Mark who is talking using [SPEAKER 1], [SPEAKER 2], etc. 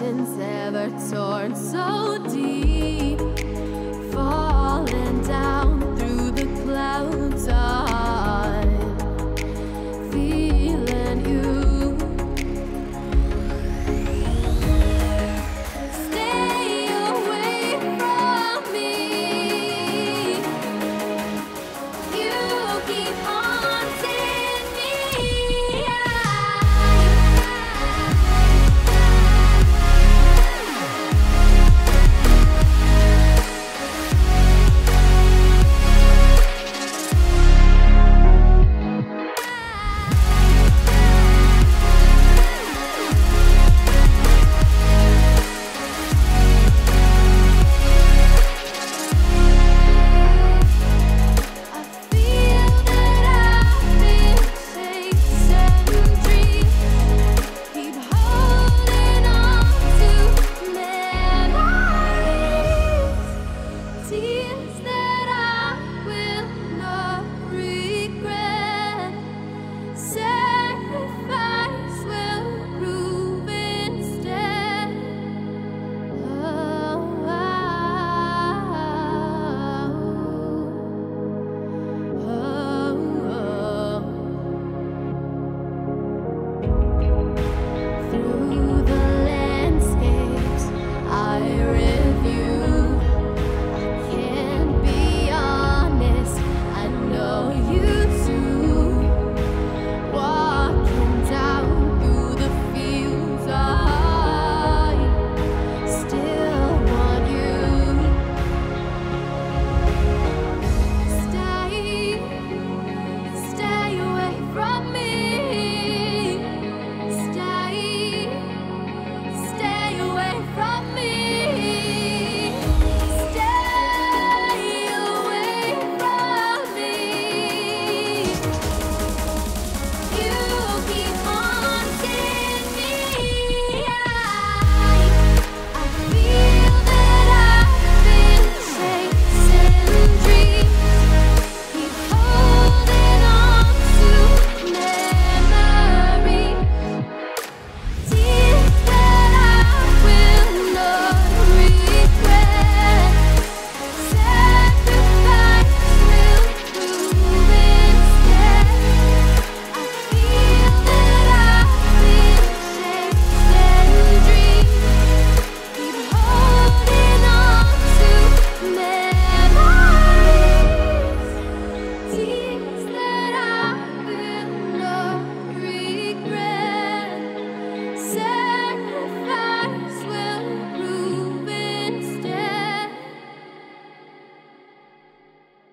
[SPEAKER 1] ever torn so deep.